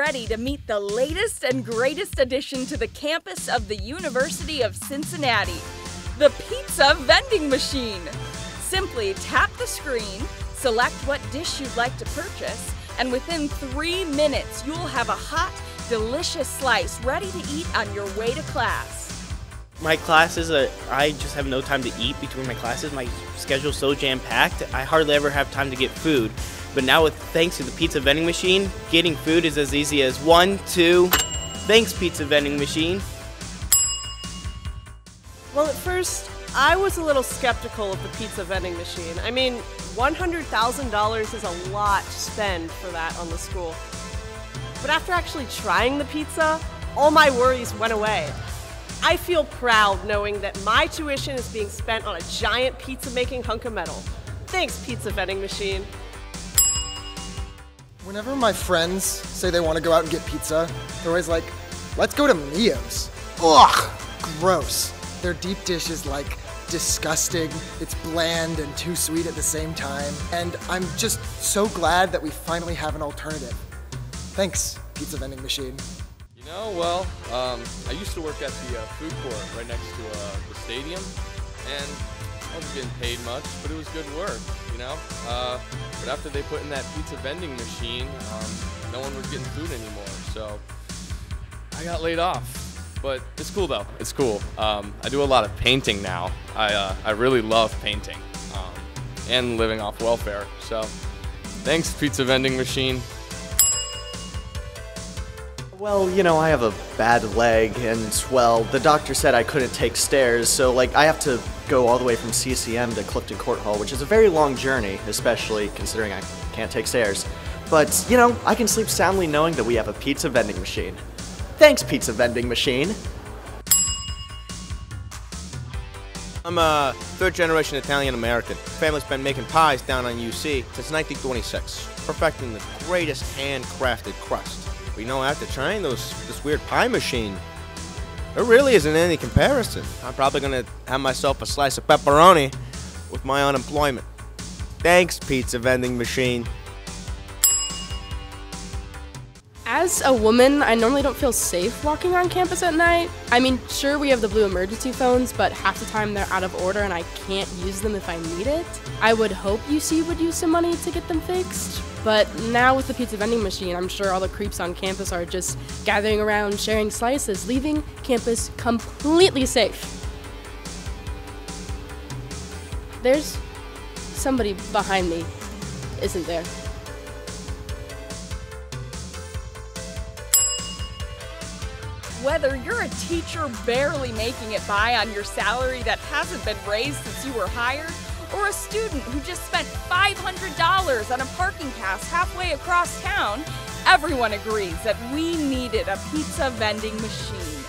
ready to meet the latest and greatest addition to the campus of the University of Cincinnati the pizza vending machine. Simply tap the screen, select what dish you'd like to purchase, and within three minutes, you'll have a hot, delicious slice ready to eat on your way to class. My classes, uh, I just have no time to eat between my classes. My schedule's so jam packed, I hardly ever have time to get food. But now, with thanks to the pizza vending machine, getting food is as easy as one, two. Thanks, pizza vending machine. Well, at first, I was a little skeptical of the pizza vending machine. I mean, $100,000 is a lot to spend for that on the school. But after actually trying the pizza, all my worries went away. I feel proud knowing that my tuition is being spent on a giant pizza making hunk of metal. Thanks, pizza vending machine. Whenever my friends say they want to go out and get pizza, they're always like, let's go to Mio's. Ugh, gross. Their deep dish is like disgusting. It's bland and too sweet at the same time. And I'm just so glad that we finally have an alternative. Thanks, pizza vending machine. You know, well, um, I used to work at the uh, food court right next to uh, the stadium, and I wasn't getting paid much, but it was good work, you know? Uh, but after they put in that pizza vending machine, um, no one was getting food anymore, so I got laid off. But it's cool though, it's cool. Um, I do a lot of painting now. I, uh, I really love painting um, and living off welfare, so thanks, pizza vending machine. Well, you know, I have a bad leg, and well, the doctor said I couldn't take stairs, so like I have to go all the way from CCM to Clifton Court Hall, which is a very long journey, especially considering I can't take stairs. But, you know, I can sleep soundly knowing that we have a pizza vending machine. Thanks, pizza vending machine. I'm a third generation Italian American. Family's been making pies down on UC since 1926, perfecting the greatest handcrafted crust. You know, after trying those this weird pie machine, there really isn't any comparison. I'm probably gonna have myself a slice of pepperoni with my unemployment. Thanks, pizza vending machine. As a woman, I normally don't feel safe walking on campus at night. I mean, sure, we have the blue emergency phones, but half the time they're out of order and I can't use them if I need it. I would hope UC would use some money to get them fixed. But now with the pizza vending machine, I'm sure all the creeps on campus are just gathering around, sharing slices, leaving campus completely safe. There's somebody behind me, isn't there? Whether you're a teacher barely making it by on your salary that hasn't been raised since you were hired, or a student who just spent $500 on a parking pass halfway across town, everyone agrees that we needed a pizza vending machine.